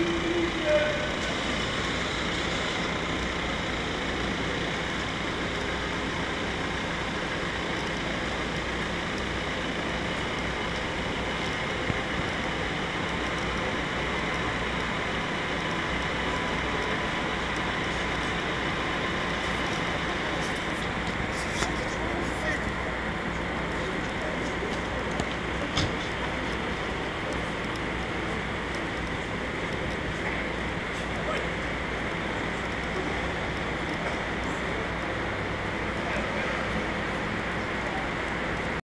Yeah.